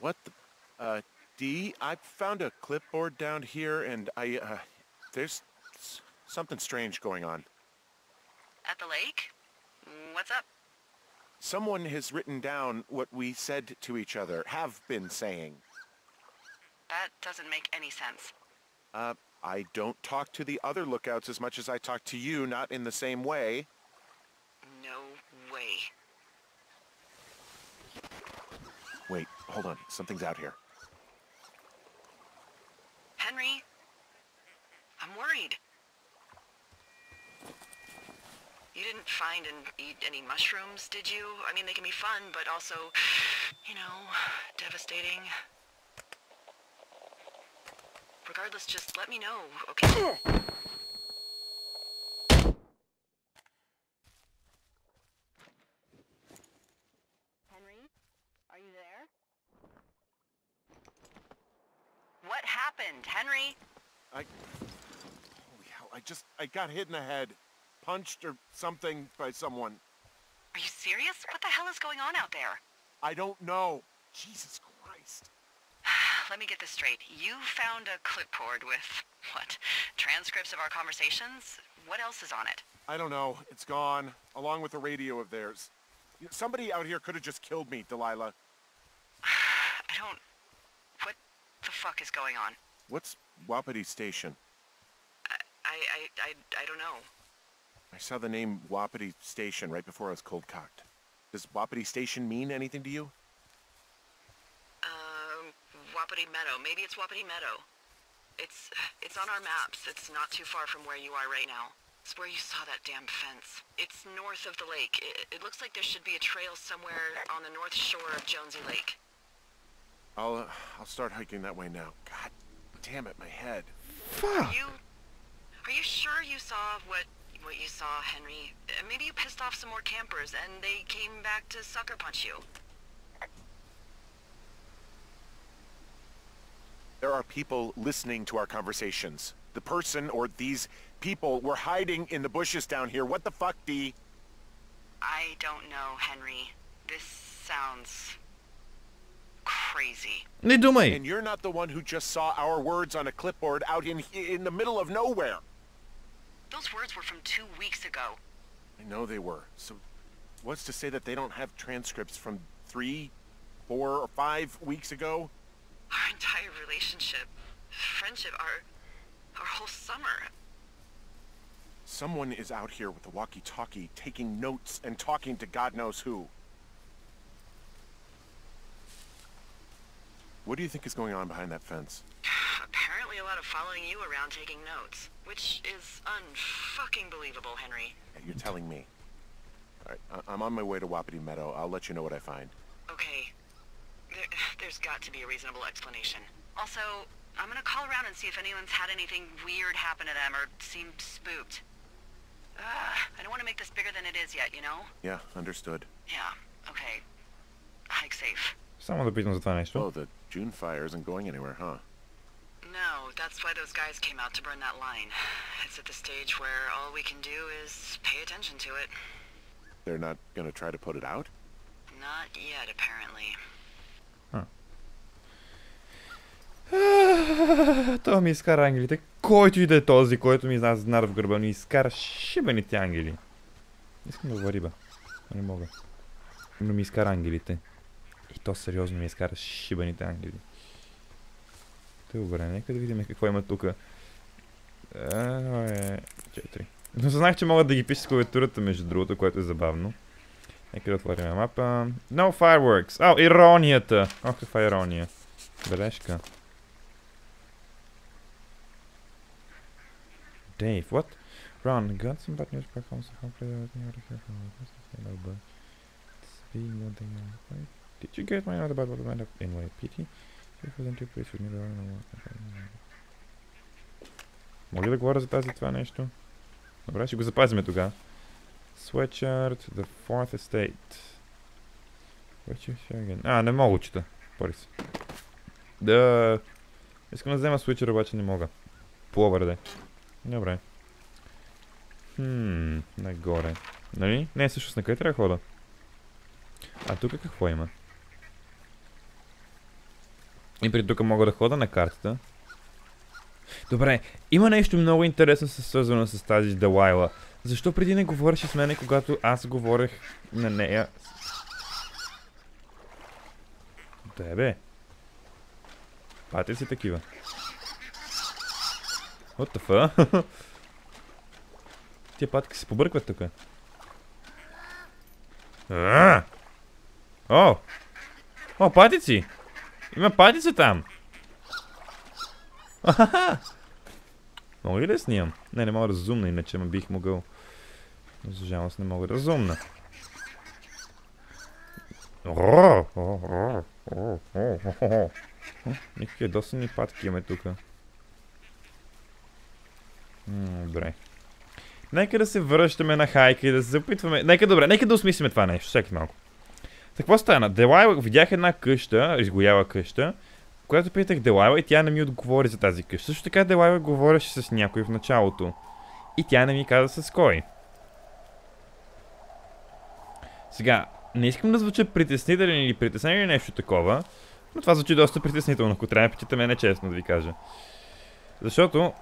What the... Uh, Dee, I found a clipboard down here and I, uh... There's something strange going on. At the lake? What's up? Someone has written down what we said to each other, have been saying. That doesn't make any sense. Uh, I don't talk to the other lookouts as much as I talk to you, not in the same way. No way. Wait, hold on. Something's out here. Henry? I'm worried. You didn't find and eat any mushrooms, did you? I mean, they can be fun, but also, you know, devastating. Regardless, just let me know, okay? Henry? Are you there? What happened, Henry? I... Holy hell, I just... I got hit in the head. Punched or something by someone. Are you serious? What the hell is going on out there? I don't know. Jesus Christ. Let me get this straight. You found a clipboard with, what, transcripts of our conversations? What else is on it? I don't know. It's gone, along with the radio of theirs. Somebody out here could have just killed me, Delilah. I don't... What the fuck is going on? What's Wapiti Station? I, I, I, I, don't know. I saw the name Wapiti Station right before I was cold cocked. Does Wapiti Station mean anything to you? Um, Wapiti Meadow. Maybe it's Wapiti Meadow. It's, it's on our maps. It's not too far from where you are right now. It's where you saw that damn fence. It's north of the lake. It, it looks like there should be a trail somewhere on the north shore of Jonesy Lake. I'll, uh, I'll start hiking that way now. God damn it, my head. Are you... Are you sure you saw what what you saw, Henry? Uh, Maybe you pissed off some more campers and they came back to sucker punch you. There are people listening to our conversations. The person or these people were hiding in the bushes down here. What the fuck, Dee? I don't know, Henry. This sounds crazy. Не думай! And you're not the one who just saw our words on a clipboard out in in the middle of nowhere. Those words were from two weeks ago. I know they were. So what's to say that they don't have transcripts from three, four, or five weeks ago? Our entire relationship, friendship, our our whole summer. Someone is out here with a walkie-talkie taking notes and talking to God knows who. What do you think is going on behind that fence? Apparently a lot of following you around taking notes, which is unfucking believable, Henry. You're telling me. All right, I- I'm on my way to Wapiti Meadow. I'll let you know what I find. Okay. There, there's got to be a reasonable explanation. Also, I'm gonna call around and see if anyone's had anything weird happen to them or seemed spooked. Uh, I don't want to make this bigger than it is yet, you know? Yeah, understood. Yeah, okay. Hike safe. Само да питам за това нещо. Oh, the June fire isn't going anywhere, huh? No, that's why those guys came out to burn that line. It's at the stage where all we can do is pay attention to it. They're not gonna try to put it out? Not yet, apparently. Това ми изкара ангелите. Който и да е този, който ми излезе знар в гърба, ми изкара шибаните ангели. Искам да лова риба. но Не мога. Но ми изкара ангелите. И то сериозно ми изкара шибаните ангели. Добре, нека да видим какво има тук. Е, четири. Но знаех, че могат да ги пишат с клавиатурата, между другото, което е забавно. Нека да отворим мапа. No fireworks! О, иронията! Ох, каква ирония. Бележка. Dave, what? Ron, got some bad news back home, so hopefully everything out of here from this is being one thing right? Did you get my note about what went up anyway, PT? If you to please with me, Ron, or what? Мога да говоря за тази това нещо? Добре, ще го запазиме тогава. Sweatshirt, The Fourth Estate. А, не мога чета. Борис. Да. Искам да взема свичер, обаче не мога. Пловър да е. Добре. Хм, нагоре. Нали? Не, всъщност на къде трябва да хода? А тук какво има? И преди тук мога да хода на картата. Добре, има нещо много интересно свързано с тази Делайла. Защо преди не говореше с мене, когато аз говорех на нея? Да бе. Си такива. What the fuck? Тия патки се побъркват тук. О! О, патици! Има патица там! Ахаха! Мога ли да снимам? Не, не мога да зумна, иначе ме бих могъл. Но За жалост не мога да зумна. О, о, о, о, о, о, о. Никакви досадни патки имаме тук. Добре. Нека да се връщаме на хайка и да се запитваме. Нека добре, нека да осмислиме това нещо, всеки малко. Какво стана? Делайла, видях една къща, изгояла къща, когато питах Делайла и тя не ми отговори за тази къща. Също така Делайла говореше с някой в началото. И тя не ми каза с кой. Сега, не искам да звуча притеснителен или притеснен или нещо такова, но това звучи доста притеснително, ако трябва да питате мене честно да ви кажа. Защото...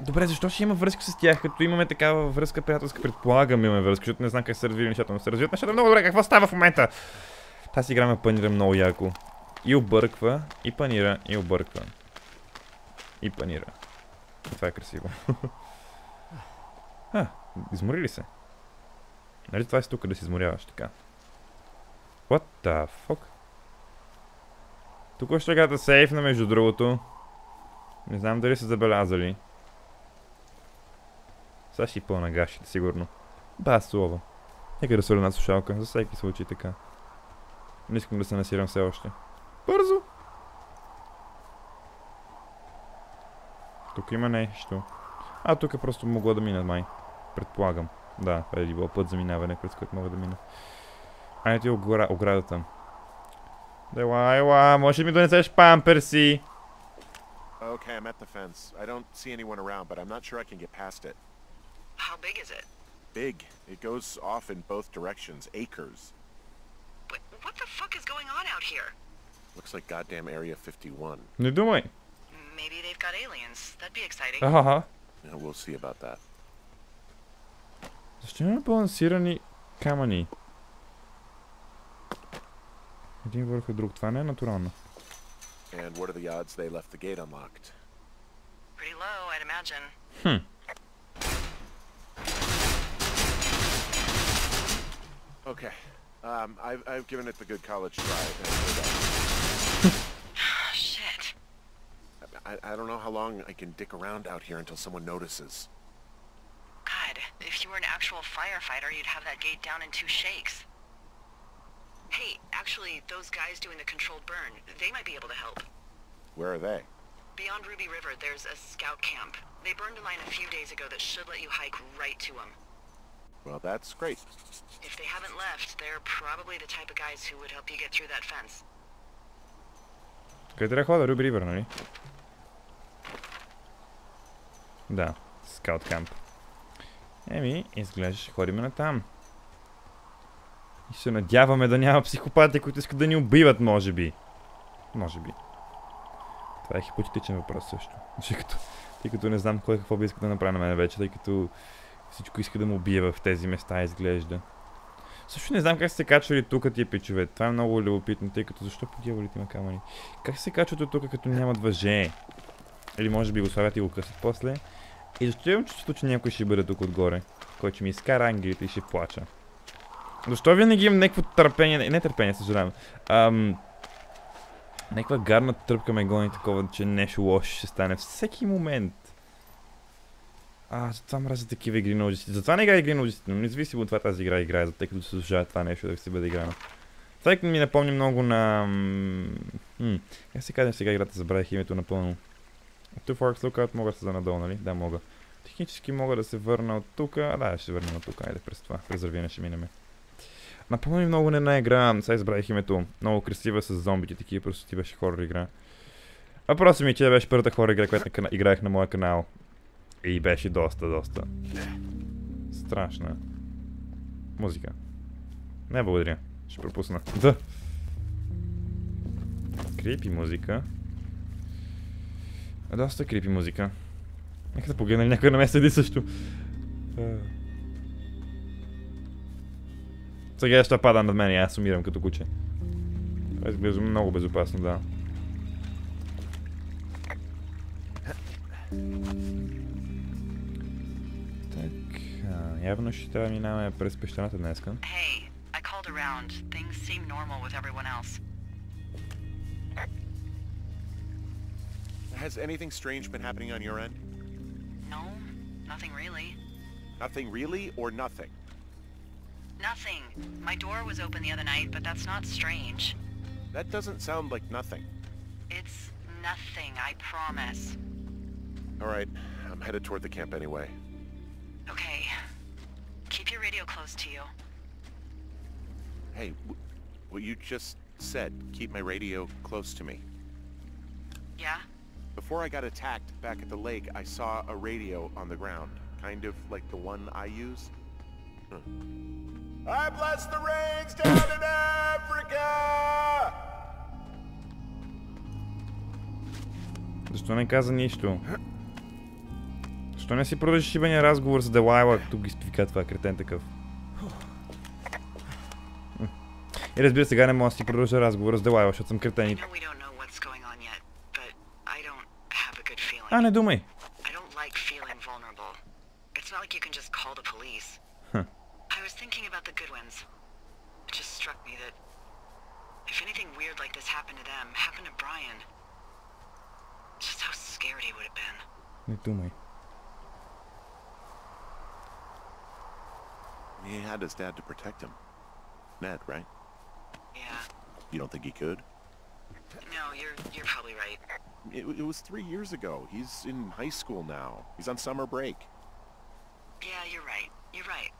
Добре, защо ще има връзка с тях, като имаме такава връзка приятелска? Предполагам имаме връзка, защото не знам как се развили нещата, но се развиват нещата много добре. Какво става в момента? Тази игра ме панира много яко. И обърква, и панира, и обърква. И панира. Това е красиво. а, измори ли се? Нали това е тук да се изморяваш така? What the fuck? Тук ще трябва сейфна между другото. Не знам дали са забелязали. Сега ще и пълна гашите, сигурно. Ба, слова. Нека да сваля една слушалка, за всеки случай така. Не искам да се насирам все още. Бързо! Тук има нещо. А, тук е просто могла да мина, май. Предполагам. Да, това е било път за минаване, през който мога да мина. Айде ти огра... оградата. Дела, ела, може ми донесеш памперси? Okay, I'm at the fence. I don't see anyone around, but I'm not sure I can get past it. How big is it? Big. It goes off in both directions. Acres. What, what the fuck is going on out here? Looks like goddamn Area 51. Не думай. Maybe they've got aliens. That'd be exciting. Аха. Yeah, we'll see about that. Защо има балансирани камъни? Един върху друг. Това не е натурално. And what are the odds they left the gate unlocked? Pretty low, I'd imagine. Хм. Okay. Um, I've, I've given it the good college try. and Shit. I, I don't know how long I can dick around out here until someone notices. God, if you were an actual firefighter, you'd have that gate down in two shakes. Hey, actually, those guys doing the controlled burn, they might be able to help. Where are they? Beyond Ruby River, there's a scout camp. They burned a line a few days ago that should let you hike right to them. Well, that's great. If they haven't left, they're probably the type of guys who would help you get through that fence. Къде трябва да ходя? Руби Ривър, нали? Да, скаут камп. Еми, изглежда ще ходим на там. И се надяваме да няма психопати, които искат да ни убиват, може би. Може би. Това е хипотетичен въпрос също. Тъй като, тъй като не знам кой какво би иска да направи на мен вече, тъй като всичко иска да му убие в тези места, изглежда. Също не знам как се качвали тук тия пичове. Това е много любопитно, тъй като защо по дяволите има камъни? Как се качват от тук, като нямат въже? Или може би го слагат и го късат после? И защо имам чувството, че някой ще бъде тук отгоре? Който ще ми изкара ангелите и ще плача. Защо винаги имам някакво търпение? Не търпение, съжалявам. Ам... Някаква гарна тръпка ме гони такова, че нещо лошо ще стане всеки момент. А, затова мразя такива игри на ужасите. Затова не играя игри на ужасите, но независимо от това тази игра играе, тъй като се заслужава това нещо да се бъде играно. Това ми напомня много на... М- как се казва сега играта, забравих името напълно. Two Forks Lookout мога да се занадолу, нали? Да, мога. Технически мога да се върна от тук. А, да, ще се върнем от тук. Айде през това. През ръвина ще минеме. Напомня ми много на една игра. Сега избравих името. Много красива с зомбите, такива просто ти беше хорор игра. Въпросът ми е, че беше първата хорор игра, която играех на моя канал. И беше доста, доста. Страшна. Музика. Не, благодаря. Ще пропусна. Да. Крипи музика. Доста крипи музика. Нека да погледна ли някой на мен седи също. Сега ще пада над мен и аз умирам като куче. Това изглежда много безопасно, да. Така, явно ще трябва да минаваме през пещерата днеска. Hey, I called around. Things seem normal with everyone else. Has anything strange been happening on your end? No, nothing really. Nothing really or nothing? Nothing. My door was open the other night, but that's not strange. That doesn't sound like nothing. It's nothing, I promise. All right, I'm headed toward the camp anyway. Okay. Keep your radio close to you. Hey, w- what you just said, keep my radio close to me. Yeah? Before I got attacked back at the lake, I saw a radio on the ground, kind of like the one I use. Huh. I bless the rains down in Africa! Защо не каза нищо? Защо не си продължиш шибения разговор с Делайла, тук ги спика това кретен такъв? И разбира сега не мога да си продължа разговора с Делайла, защото съм кретен и... А, не думай! Не думай. had his dad to protect him. Ned, right? Yeah. You don't think he could? No, you're you're probably right. It, it was three years ago. He's in high school now. He's on summer break. Yeah, you're right. You're right.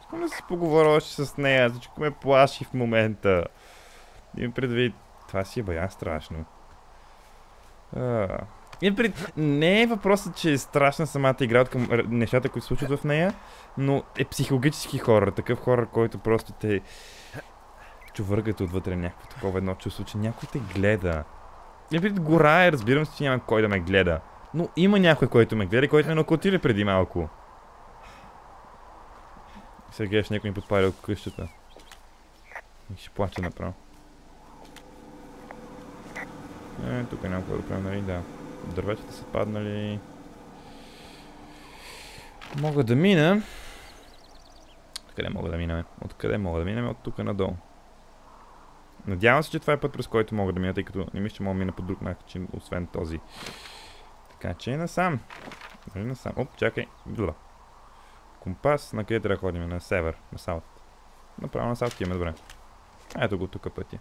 Искам да си поговоря още с нея, всичко ме плаши в момента. Имам предвид, това си е бая страшно. А, Имам пред... Не е въпросът, че е страшна самата игра от към нещата, които се случват в нея, но е психологически хорър. Такъв хорър, който просто те чувъргате отвътре някакво такова едно чувство, че някой те гледа. Имам пред гора е, разбирам се, че няма кой да ме гледа. Но има някой, който ме гледа и който ме накотили преди малко. Сега гледаш някой ми подпарил къщата. И ще плача направо. Е, тук няма какво да правим, нали? Да. Дърветата са паднали. Мога да мина. Откъде мога да минаме? Откъде мога да минем? От тук надолу. Надявам се, че това е път, през който мога да мина, тъй като не мисля, че мога да мина по друг начин, освен този. Така че насам. Нали насам? Оп, чакай. Бла. Компас, на къде трябва да ходим? На север, на саут. Направо на саут имаме, добре. Ето го тук пътя.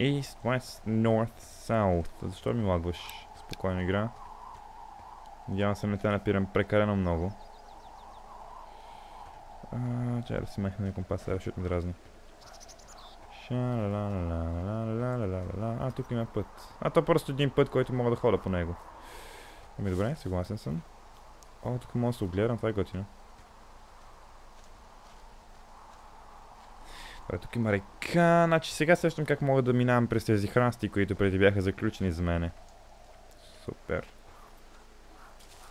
East, West, North, South. Защо ми лагваш? Спокойна игра. Надявам се не те напирам прекалено много. Чай да си махнем компаса, защото ще ме дразни. А, тук има път. А, то просто един път, който мога да хода по него. Ами добре, съгласен съм. О, тук мога да се огледам, това е готино. Добре, тук има река. Значи сега сещам как мога да минавам през тези храсти, които преди бяха заключени за мене. Супер.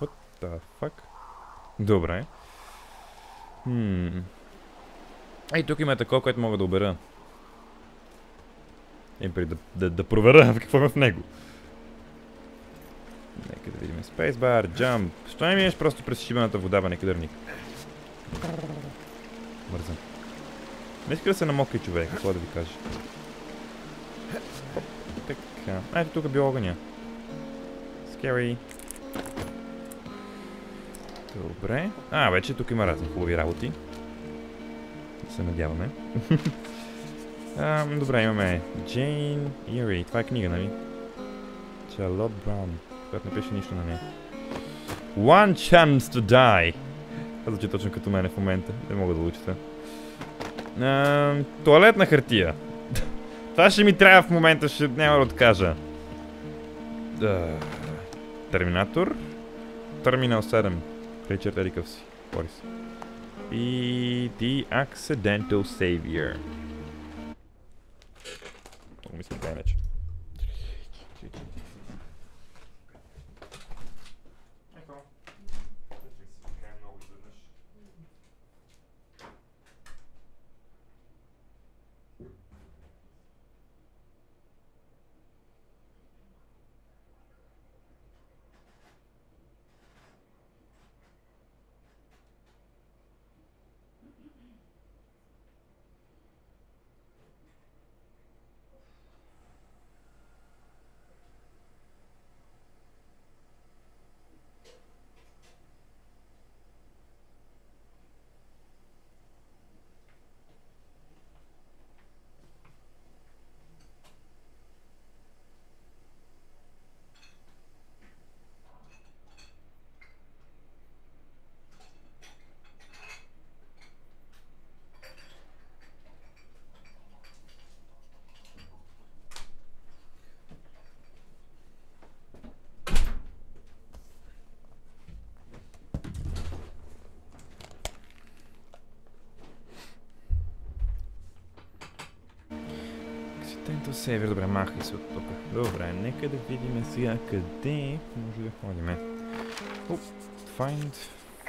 What the fuck? Добре. Хм. Ей, тук има такова, което мога да обера. И преди да, да, да проверя какво има в него. Нека да видим. Spacebar, jump. Що не минеш просто през шибаната вода, бе, некадърник? Бързам. Не иска да се намокри човек, какво да ви кажа. Хоп, Така. Ето тук е бил огъня. Scary. Добре. А, вече тук има разни хубави работи. Да се надяваме. а, добре, имаме Джейн Ири. Това е книга, нали? Чарлот Браун. Която не пише нищо на нея. One chance to die. Това звучи точно като мене в момента. Не мога да учите. Uh, туалетна хартия. Това ще ми трябва в момента, ще няма да откажа. Терминатор. Терминал 7. Ричард Ерикъв си. Борис. Be the accidental savior. Много мисля damage. Accidental savior, добре, махай се от тук. Добре, нека да видим сега къде може да ходим. Оп, find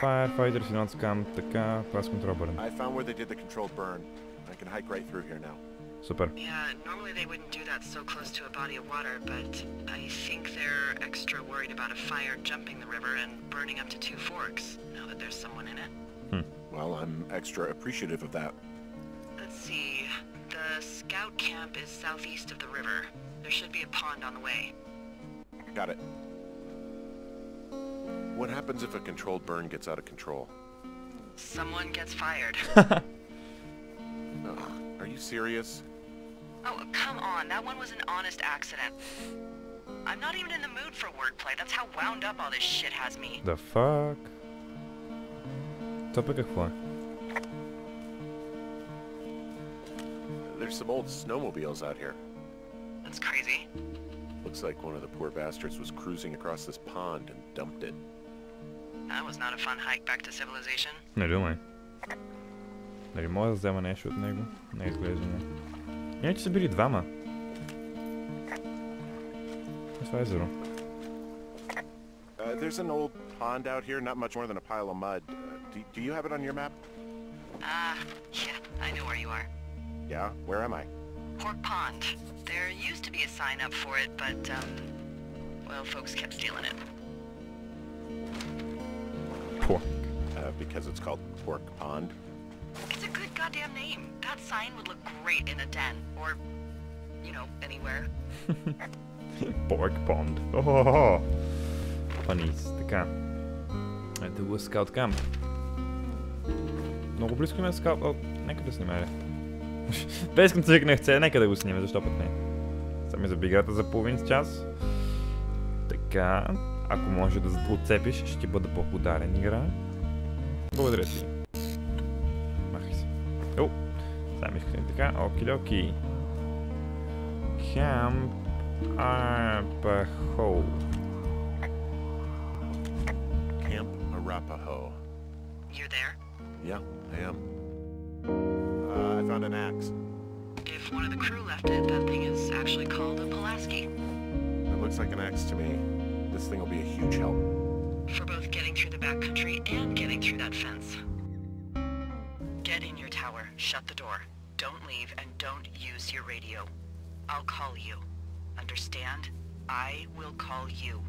firefighters in scam, така, pass control burn. I found where they did the controlled burn. I can hike right through here now. Супер. Yeah, normally they wouldn't do that so close to a body of water, but I think they're extra worried about a fire jumping the river and burning up to two forks, now that there's someone in it. Well, I'm extra appreciative of that. The scout camp is southeast of the river. There should be a pond on the way. Got it. What happens if a controlled burn gets out of control? Someone gets fired. Uh, are you serious? Oh, come on. That one was an honest accident. I'm not even in the mood for wordplay. That's how wound up all this shit has me. The fuck? Topic of 4. There's some old snowmobiles out here. That's crazy. Looks like one of the poor bastards was cruising across this pond and dumped it. That was not a fun hike back to civilization. Не думай. Нали мога да взема нещо от него? Не изглежда не. Иначе са били двама. Е, Това е езеро. Uh, there's an old pond out here, not much more than a pile of mud. Uh, do, do you have it on your map? Ah, yeah, I know where you are. Yeah? Where am I? Pork Pond. There used to be a sign up for it, but, um, well, folks kept stealing it. По. Uh, because it's called Pork Pond. It's a good goddamn name. That sign would look great in a den, or, you know, anywhere. Pork Pond. Охо! Панис. Така. Ето го скаут камп. Много близко има скаут... О, нека да снимае. Без като не хце, нека да го снима, защо пък не. Сами за играта за половин час. Така, ако може да отцепиш, ще ти бъда благодарен игра. Благодаря ти. Махай се. О, сами искам така, оки-доки. Camp Arapaho. Camp Arapaho. You're there? Yeah, I am. An axe. If one of the crew left it, that thing is actually called a Pulaski. It looks like an axe to me. This thing will be a huge help. For both getting through the backcountry and getting through that fence. Get in your tower, shut the door. Don't leave and don't use your radio. I'll call you. Understand? I will call you.